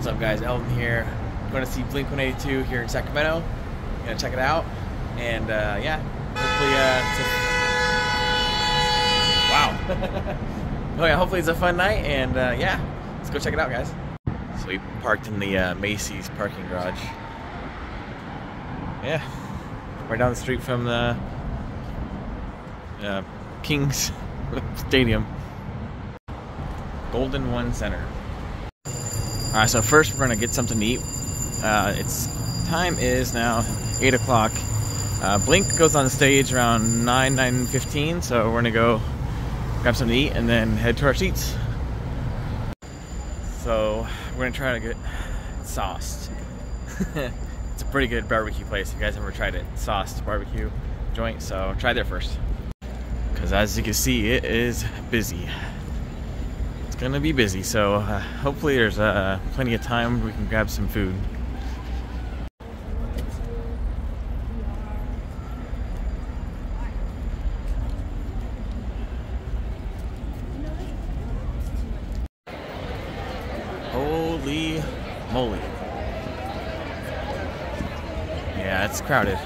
What's up, guys? Eldon here. going to see Blink 182 here in Sacramento. Gonna check it out, and uh, yeah, hopefully, uh, it's a... wow. oh yeah, hopefully it's a fun night, and uh, yeah, let's go check it out, guys. So we parked in the uh, Macy's parking garage. Yeah, right down the street from the uh, Kings Stadium. Golden One Center. Alright, so first we're gonna get something to eat. Uh, it's time is now 8 o'clock. Uh, Blink goes on stage around 9, 9 15, so we're gonna go grab something to eat and then head to our seats. So we're gonna try to get sauced. it's a pretty good barbecue place. If you guys ever tried it, sauced barbecue joint, so try there first. Because as you can see, it is busy gonna be busy so uh, hopefully there's uh, plenty of time we can grab some food. Holy moly. Yeah it's crowded.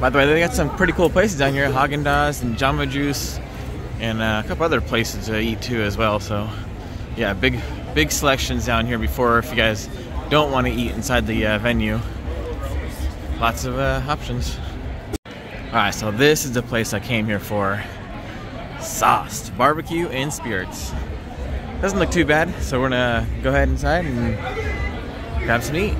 By the way they got some pretty cool places down here Haagen-Dazs and Jamba Juice and uh, a couple other places to eat too as well. So, yeah, big big selections down here before if you guys don't want to eat inside the uh, venue. Lots of uh, options. All right, so this is the place I came here for. Sauced barbecue and spirits. Doesn't look too bad, so we're gonna go ahead inside and grab some eat.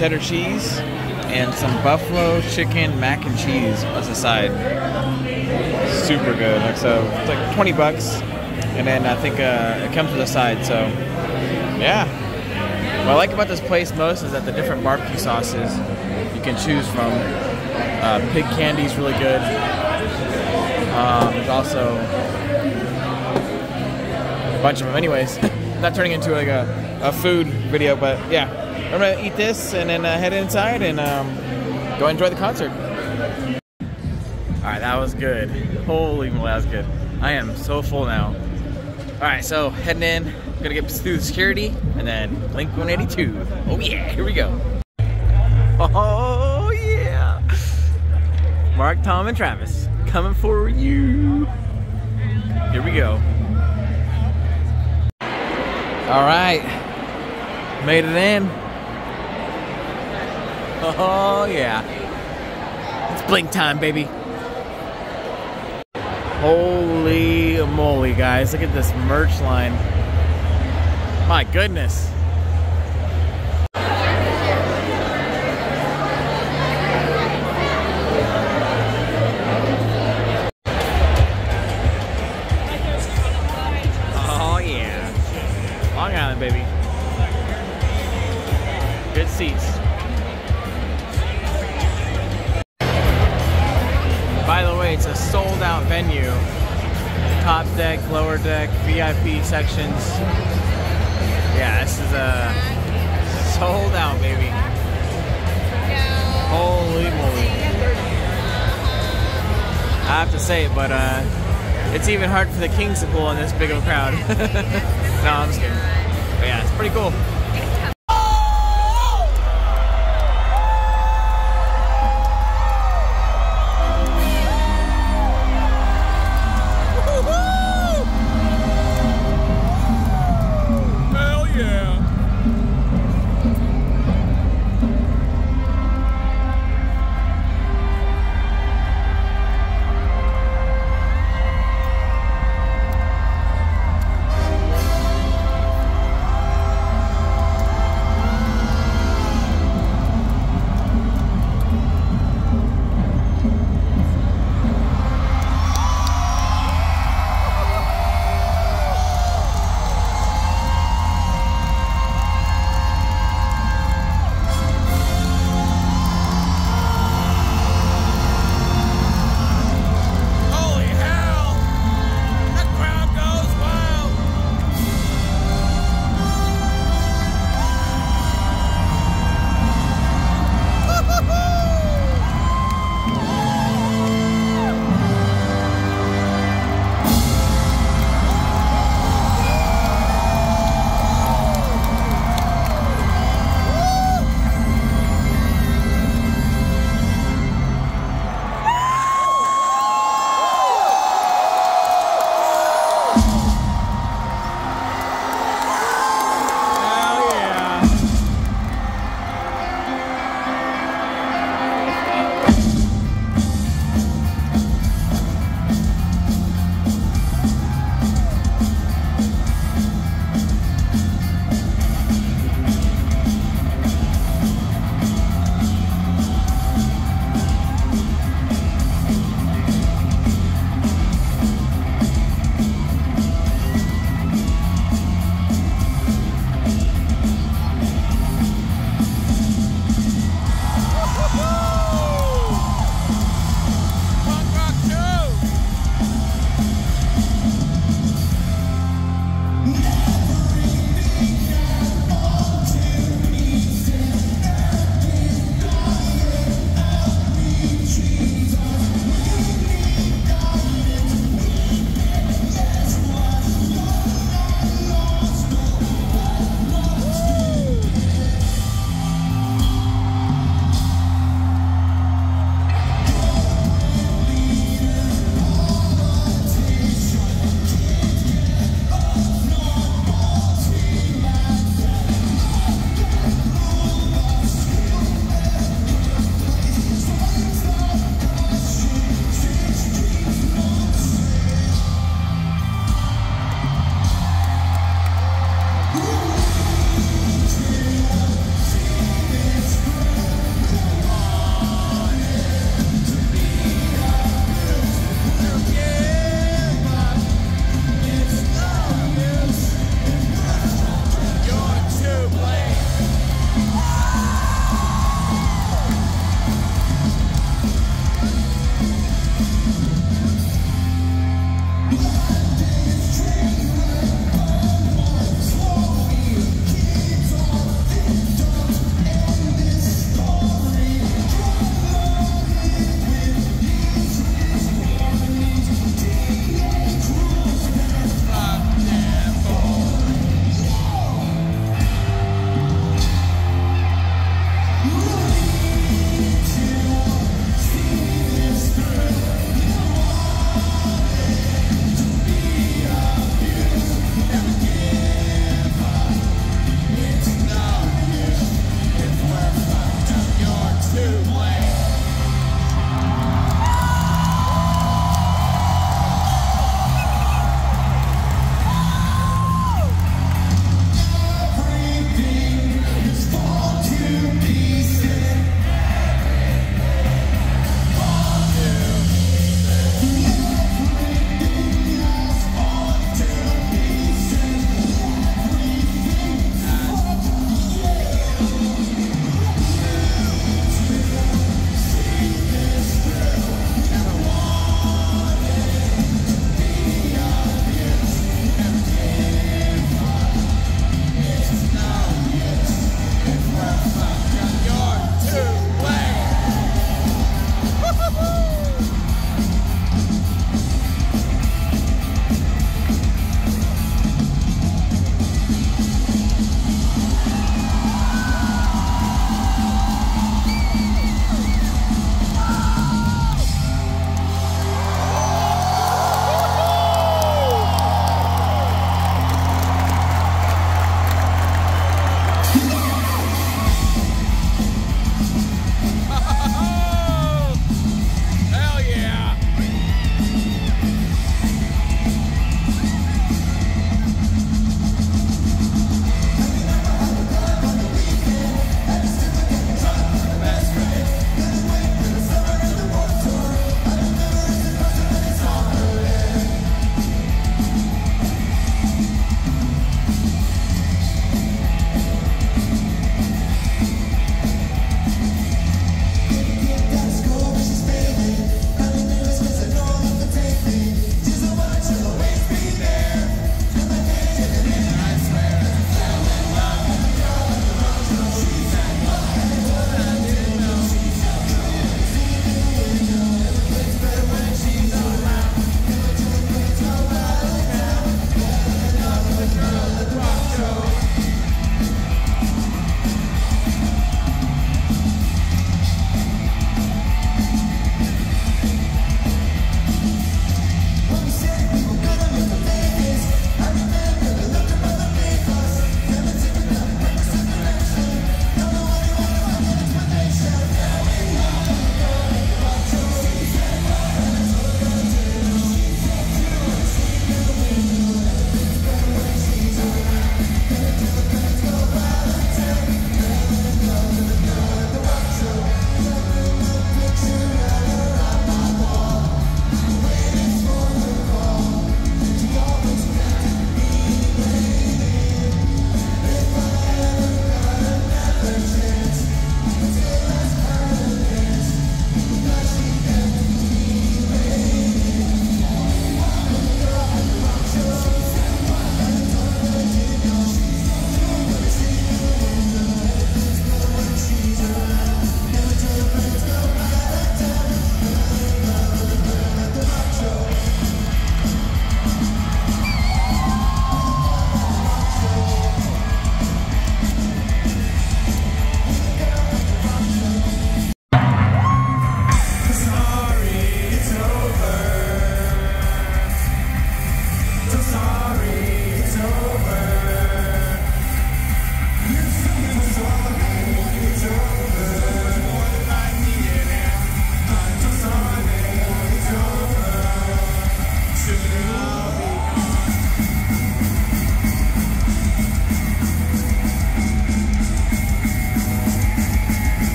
Cheddar cheese, and some buffalo chicken mac and cheese as a side. Super good. Like so, it's like 20 bucks, and then I think uh, it comes with a side. So yeah. What I like about this place most is that the different barbecue sauces you can choose from. Uh, pig candy is really good. Um, there's also a bunch of them. Anyways, not turning into like a, a food video, but yeah. I'm gonna eat this and then uh, head inside and um, go enjoy the concert. All right, that was good. Holy moly, that was good. I am so full now. All right, so heading in, gonna get through the security, and then Blink 182. Oh yeah, here we go. Oh yeah. Mark, Tom, and Travis coming for you. Here we go. All right, made it in. Oh yeah. It's Blink time, baby. Holy moly, guys. Look at this merch line. My goodness. Top deck, lower deck, VIP sections. Yeah, this is a sold out, baby. Holy moly. I have to say it, but uh, it's even hard for the Kings to pull in this big of a crowd. no, I'm just kidding. But yeah, it's pretty cool.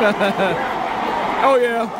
oh yeah.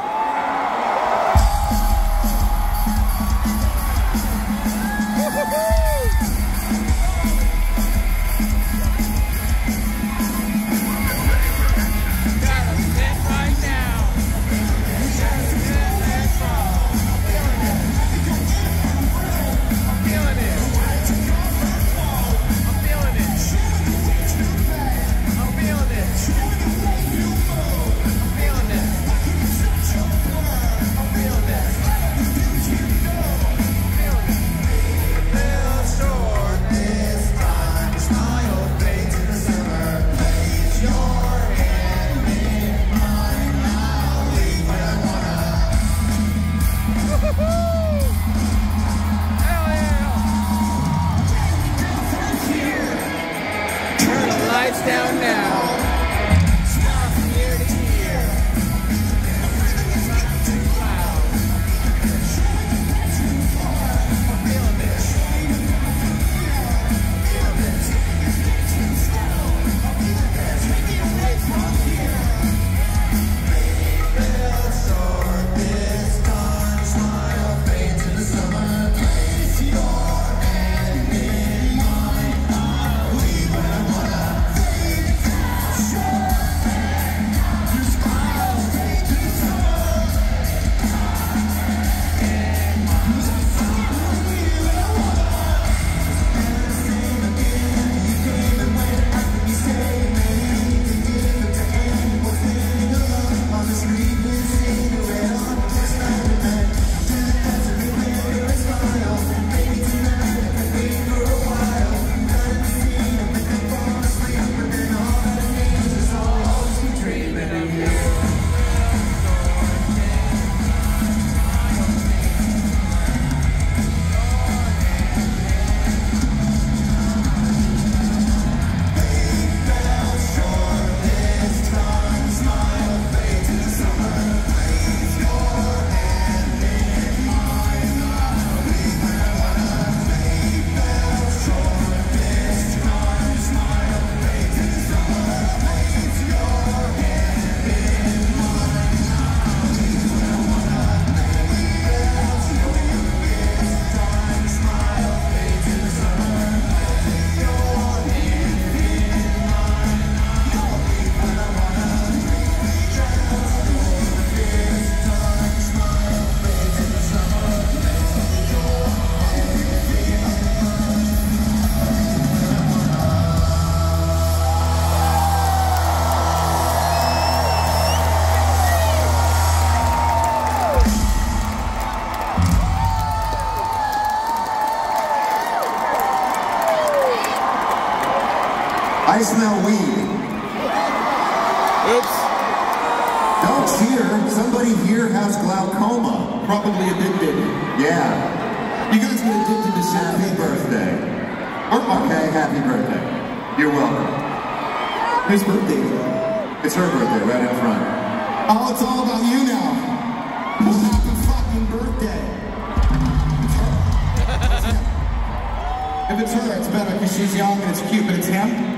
Whose birthday is it? It's her birthday, right in front. Oh, it's all about you now. Well, happy fucking birthday. It's her. It's if it's her, it's better because she's young and it's cute, but it's him.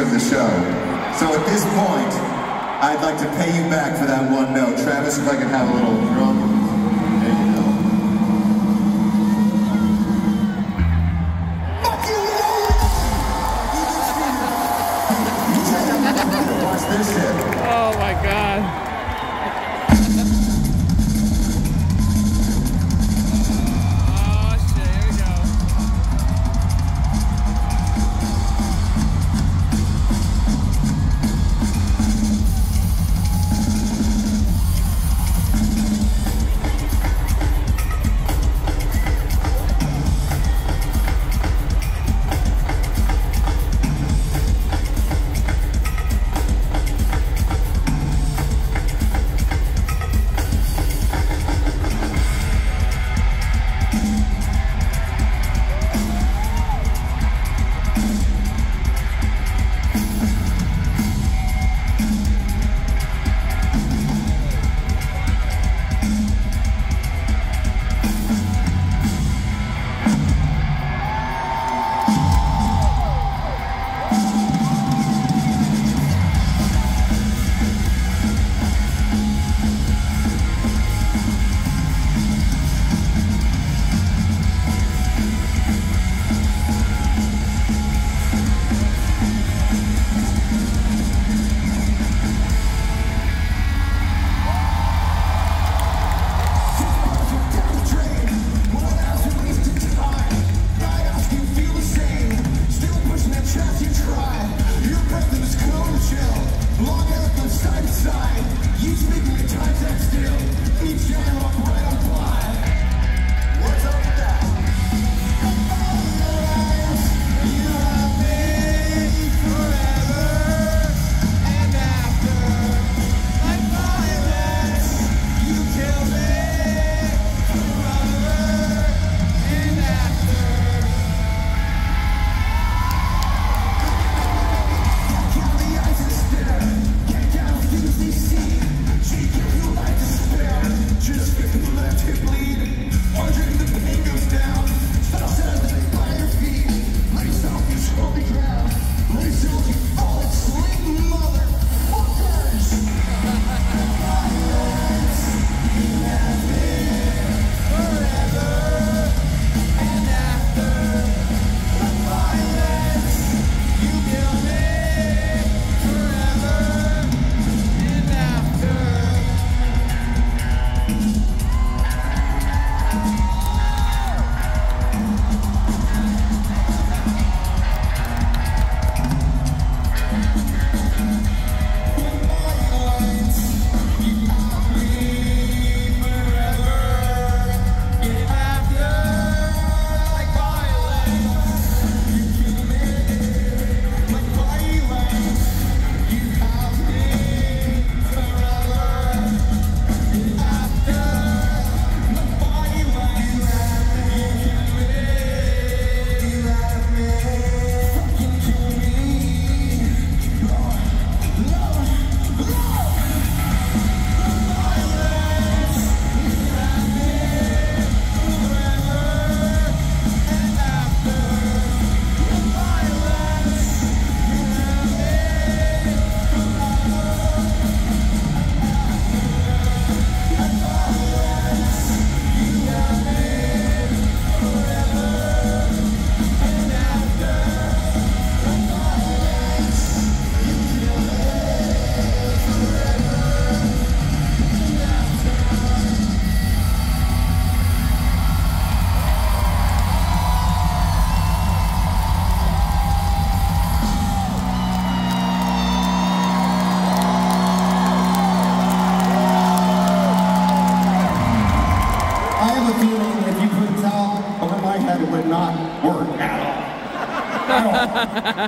of the show. So at this point, I'd like to pay you back for that one note. Travis, if I can have a little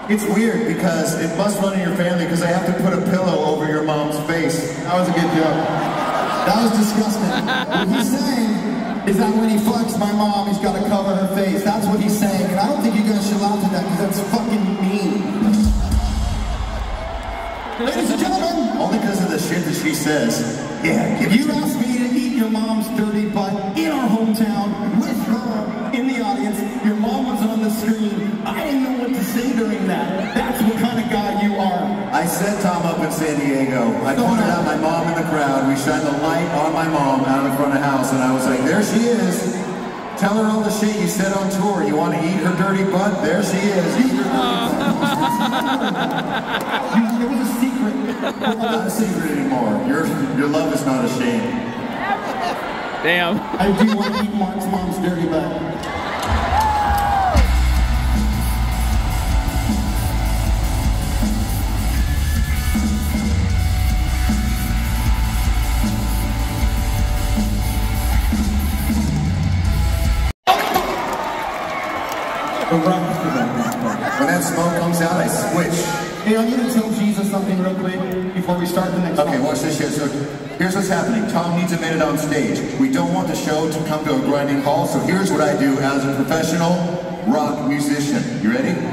It's weird because it must run in your family because they have to put a pillow over your mom's face. That was a good joke. That was disgusting. What he's saying is that when he fucks my mom, he's got to cover her face. That's what he's saying. And I don't think you guys should laugh at that because that's fucking mean. Ladies and gentlemen, Only because of the shit that she says. In San Diego. I pointed out my mom in the crowd. We shined the light on my mom out in the front of the house, and I was like, there she is. Tell her all the shit you said on tour. You want to eat her dirty butt? There she is. Eat her dirty butt. It was a secret. It's Not a secret anymore. Your, your love is not a shame. Damn. I do want to eat Mark's mom's dirty butt. Hey, I need to tell Jesus something real quick before we start the next Okay, watch this shit. So here's what's happening. Tom needs a minute on stage. We don't want the show to come to a grinding halt, so here's what I do as a professional rock musician. You ready?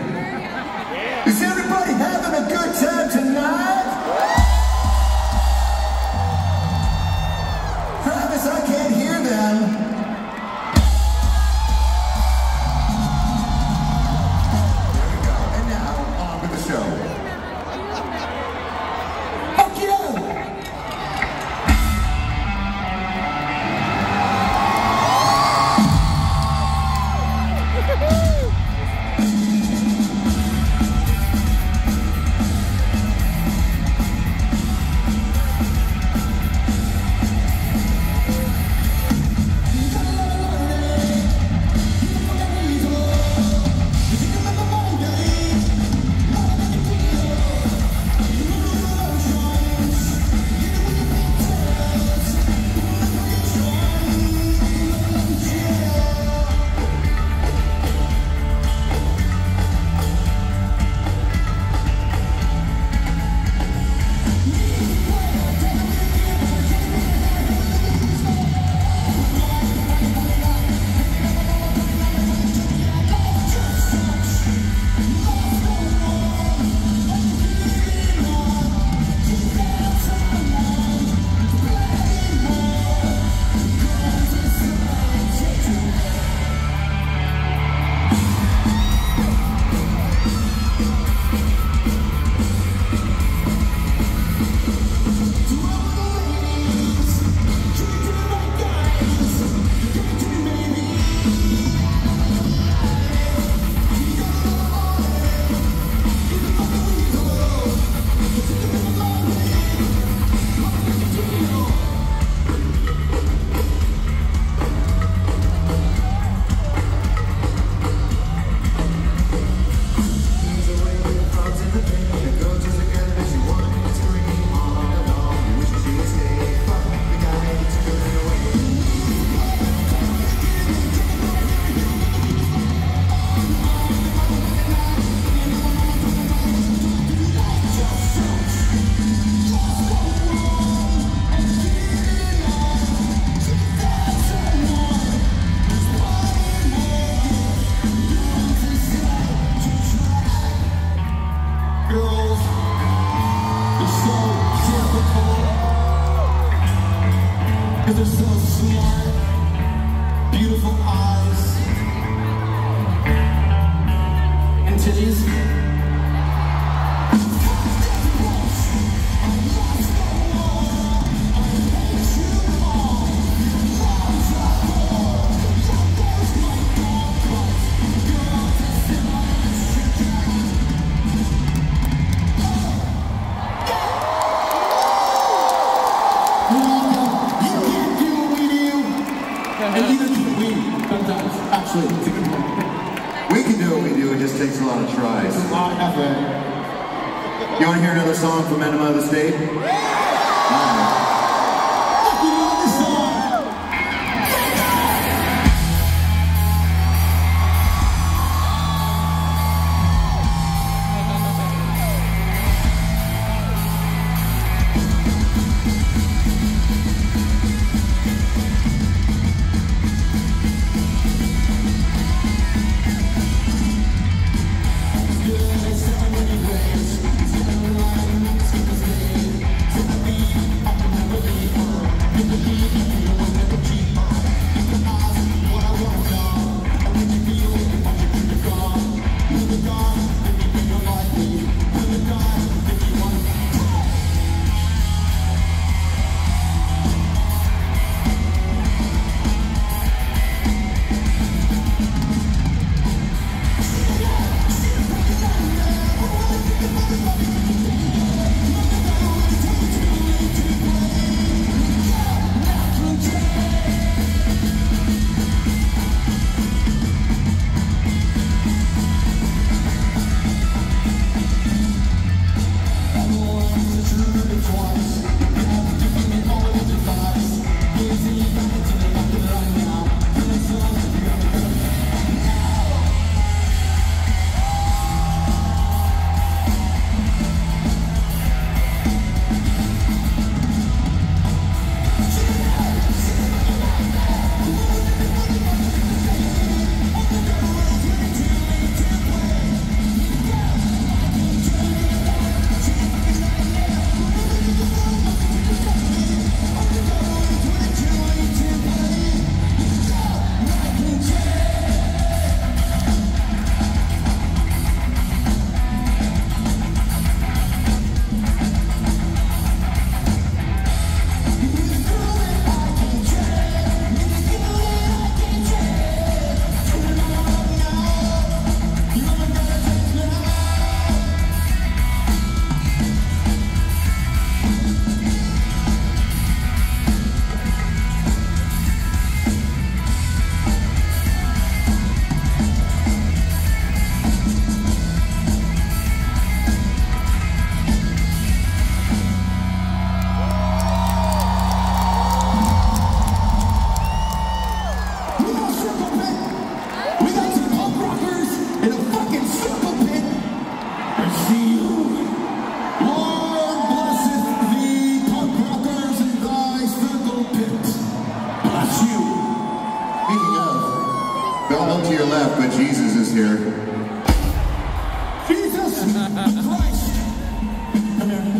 You want to hear another song from Enema of the State?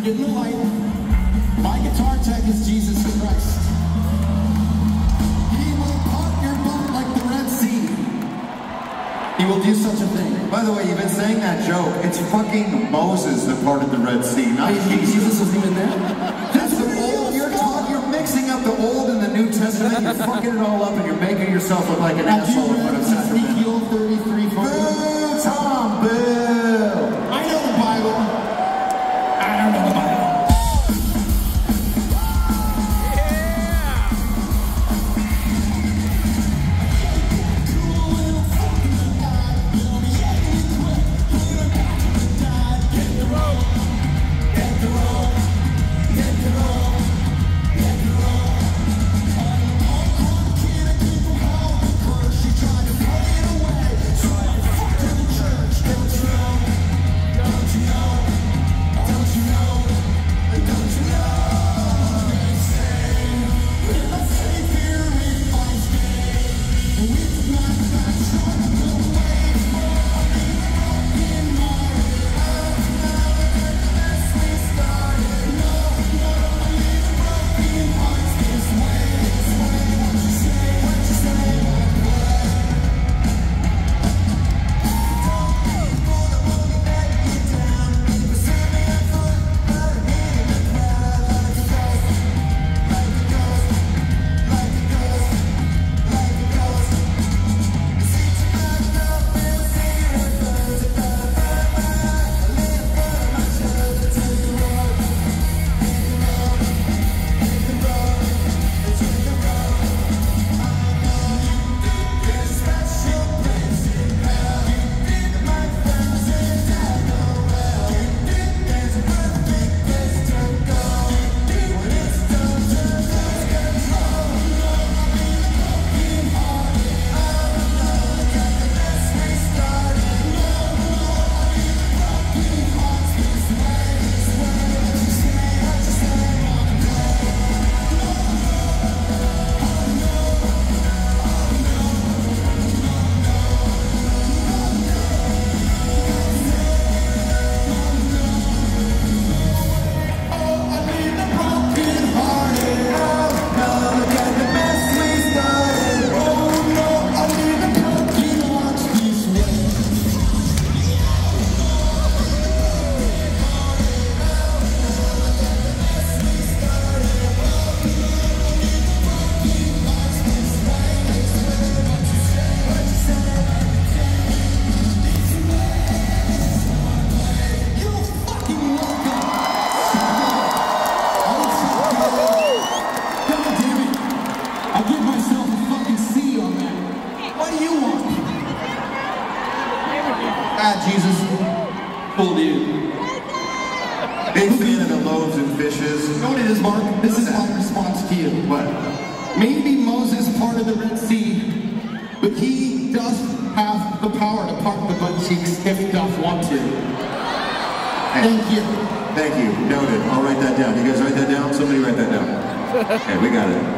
Come here, in the light. My guitar tech is Jesus Christ. He will part your boat like the Red Sea. He will do such a thing. By the way, you've been saying that joke. It's fucking Moses that parted the Red Sea, not Wait, Jesus. Jesus wasn't even there? That's the old. You're talking. You're mixing up the Old and the New Testament. You're fucking it all up, and you're making yourself look like an asshole in front of Sacramento. Ezekiel 33 for Boo, Tom, boo. I down. You guys write that down? Somebody write that down. Okay, we got it.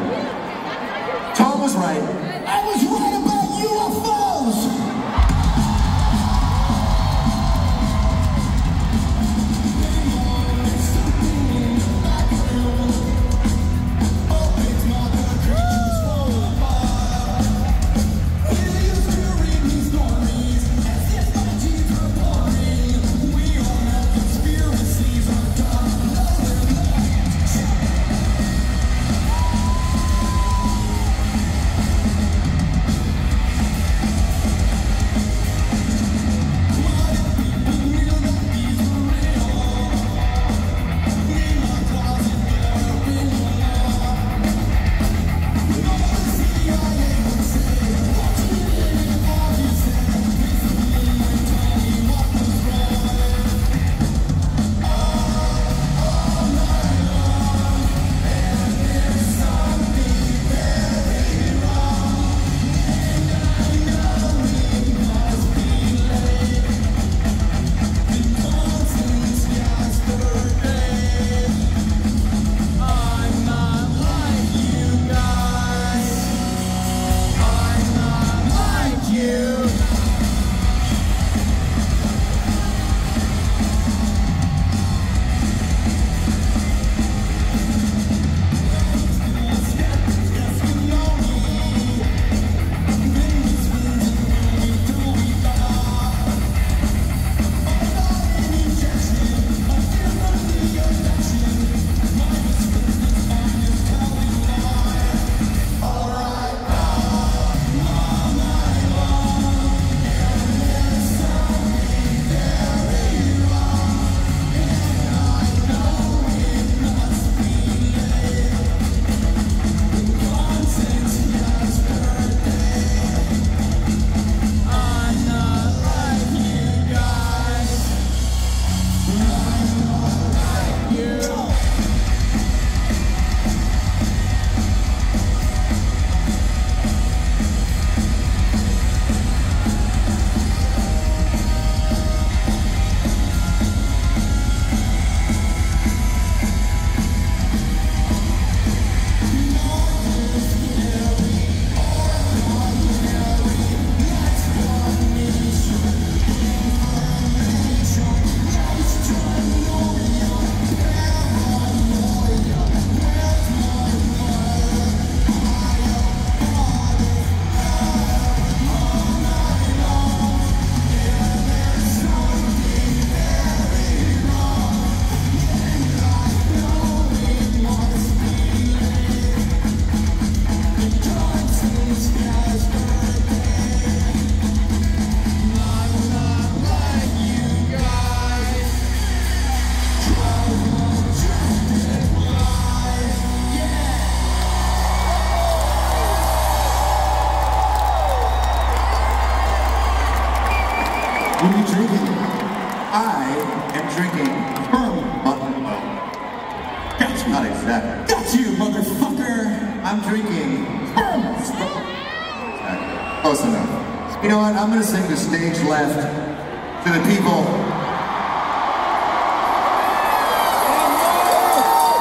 left to the people.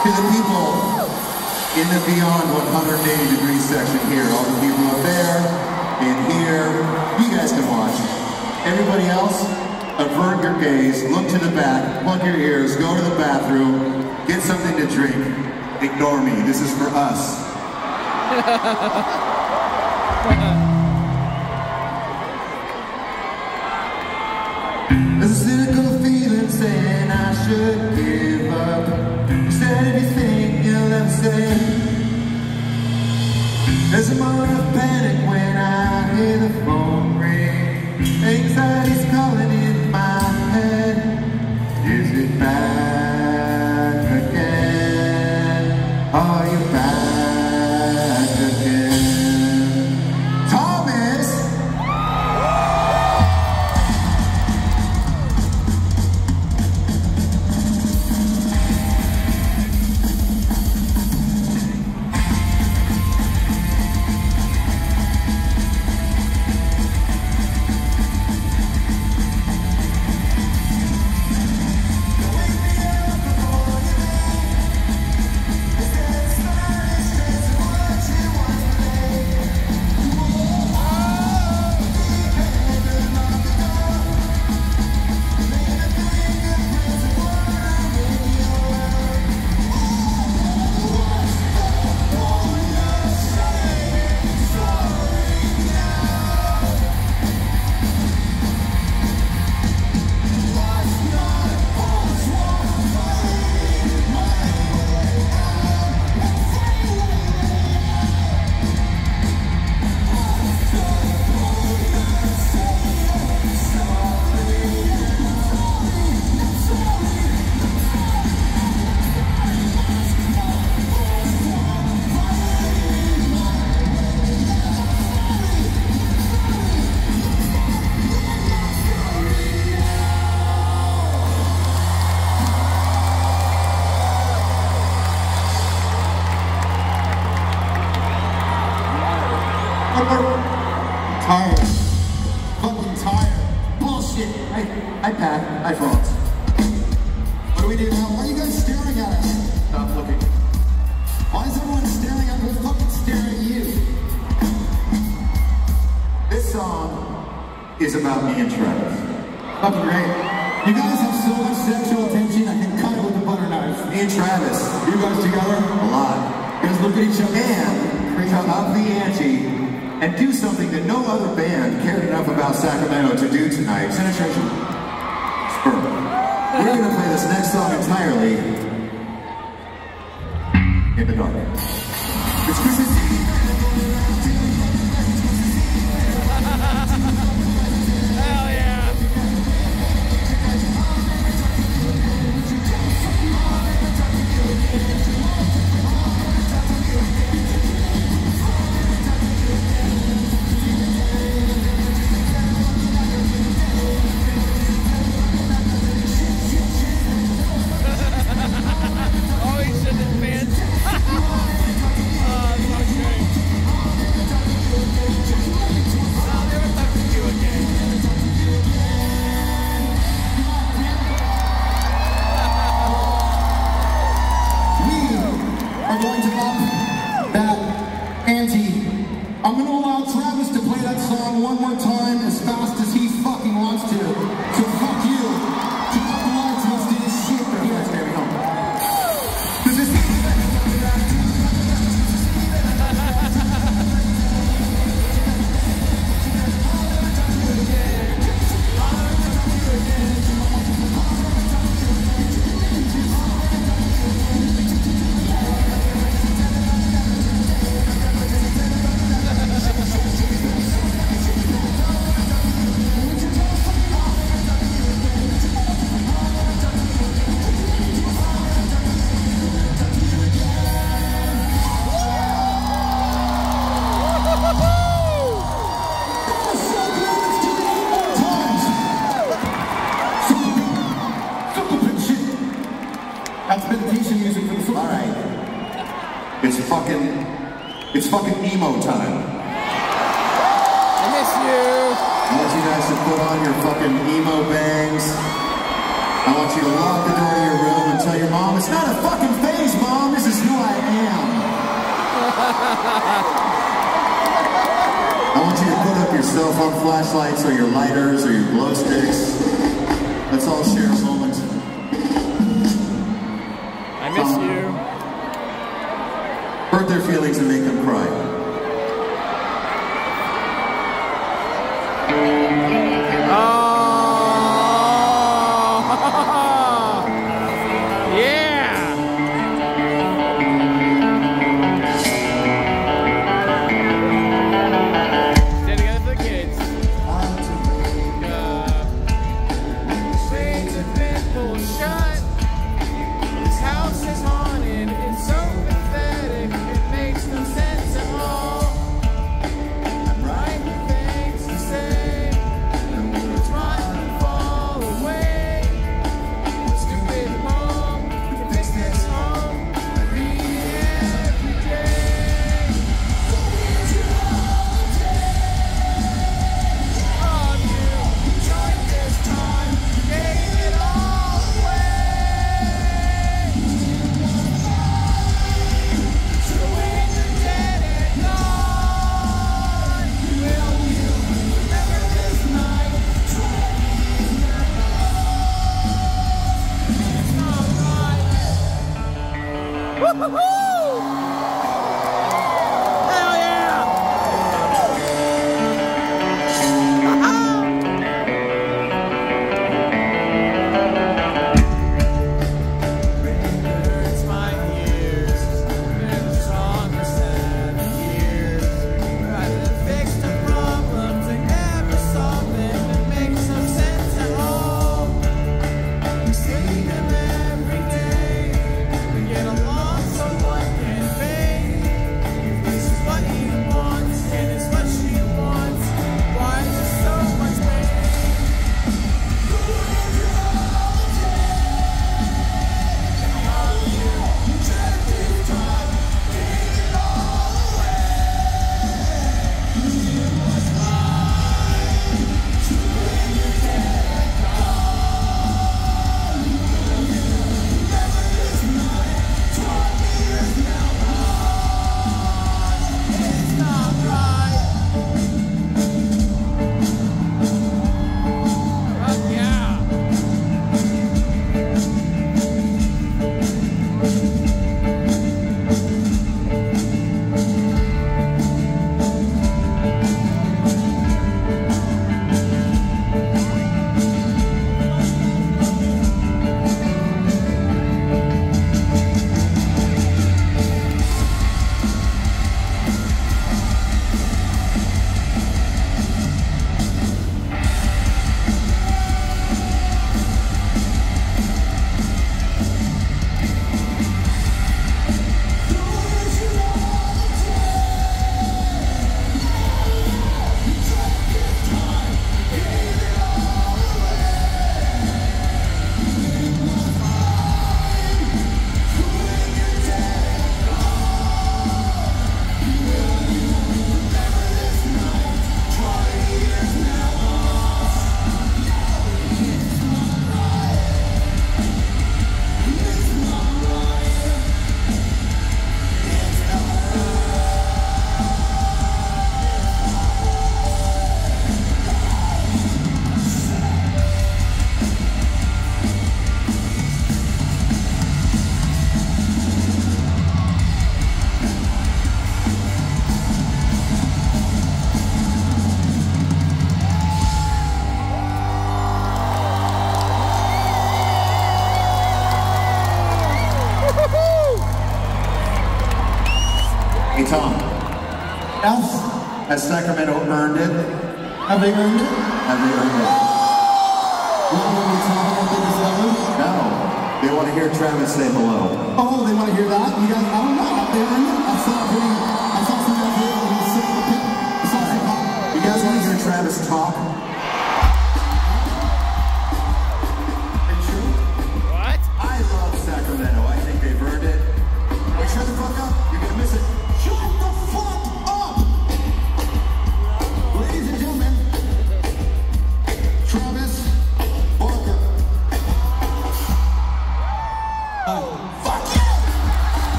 To the people in the Beyond 180 degree section here. All the people up there, and here. You guys can watch. Everybody else, avert your gaze, look to the back, plug your ears, go to the bathroom, get something to drink. Ignore me. This is for us. A cynical feeling saying I should give up. You'll ever say. There's a moment of panic when I hear the phone ring. Anxiety's calling It's fucking, it's fucking emo time. I miss you. I want you guys to put on your fucking emo bangs. I want you to lock the door to your room and tell your mom, it's not a fucking phase, mom, this is who I am. I want you to put up your cell phone flashlights or your lighters or your glow sticks. Let's all share a moment. hurt their feelings and make them cry. Has Sacramento earned it? Have they earned it?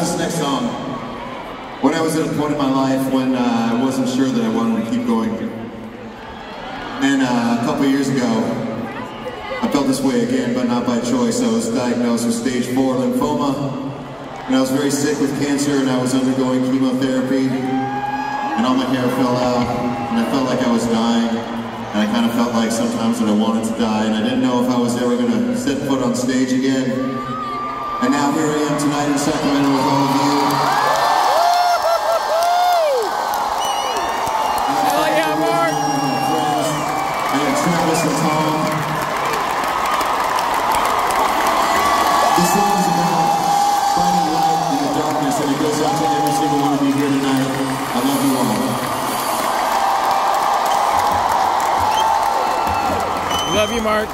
This next song when I was at a point in my life when uh, I wasn't sure that I wanted to keep going. And uh, a couple years ago, I felt this way again, but not by choice. I was diagnosed with stage four lymphoma, and I was very sick with cancer, and I was undergoing chemotherapy, and all my hair fell out, and I felt like I was dying. And I kind of felt like sometimes that I wanted to die, and I didn't know if I was ever going to set foot on stage again. Here I am tonight in Sacramento with all of you. Hell yeah, Mark! I have Travis and Tom. This song is about finding light in the darkness, and it goes out to every single one of you here tonight. I love you all. Love you, Mark.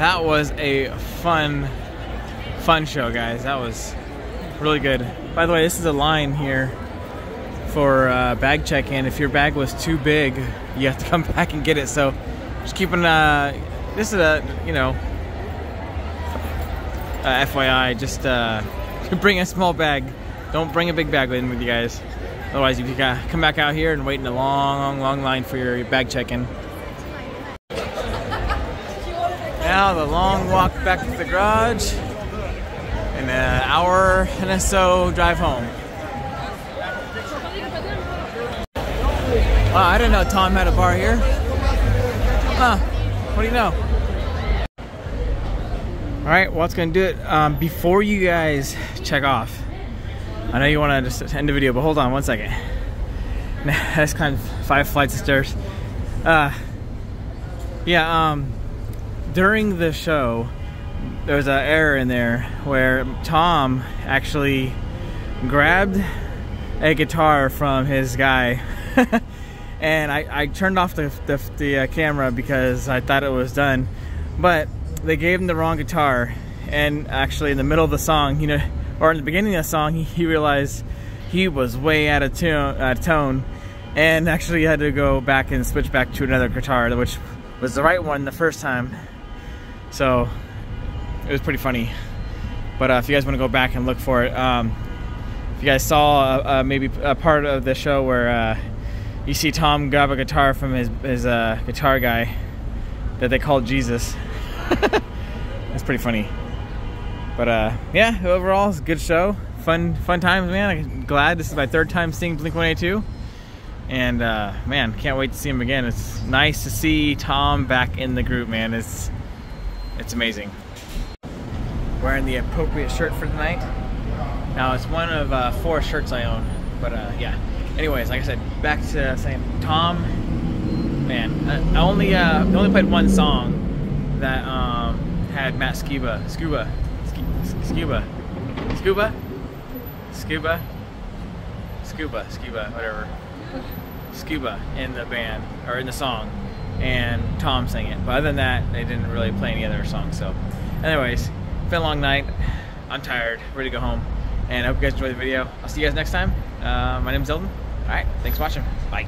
That was a fun, fun show, guys. That was really good. By the way, this is a line here for uh, bag check-in. If your bag was too big, you have to come back and get it. So, just keeping uh, this is a you know, uh, FYI, just uh, bring a small bag. Don't bring a big bag with you guys. Otherwise, you gotta come back out here and wait in a long, long, long line for your bag check-in. Now the long walk back to the garage and an hour and so drive home. Wow, I didn't know Tom had a bar here. Huh, what do you know? All right, well, that's gonna do it. Um, before you guys check off, I know you wanna just end the video, but hold on one second. That's kind of five flights of stairs. Uh, yeah, um, during the show, there was an error in there where Tom actually grabbed a guitar from his guy. and I, I, turned off the, the, the uh, camera because I thought it was done. But they gave him the wrong guitar. And actually, in the middle of the song, you know, or in the beginning of the song, he, he realized he was way out of tune, uh, tone and actually had to go back and switch back to another guitar, which was the right one the first time. So it was pretty funny. But uh, if you guys want to go back and look for it, um, if you guys saw uh, uh, maybe a part of the show where uh, you see Tom grab a guitar from his, his uh, guitar guy that they called Jesus. That's pretty funny. But uh, yeah, overall, it's a good show. Fun, fun times, man. I'm glad this is my third time seeing Blink 182 and uh, man, can't wait to see him again. It's nice to see Tom back in the group, man. It's it's amazing. Wearing the appropriate shirt for tonight. Now it's one of uh, four shirts I own, but uh, yeah. Anyways, like I said, back to saying Tom. Man, I only uh, only played one song that um, had Matt Scuba, Scuba, Scuba, Scuba, Scuba, Scuba, Scuba, whatever. Scuba in the band or in the song, and Tom sang it. But other than that, they didn't really play any other songs. So, anyways, been a long night. I'm tired, ready to go home, and I hope you guys enjoyed the video. I'll see you guys next time. Uh, my name's Eldon. All right, thanks for watching. Bye.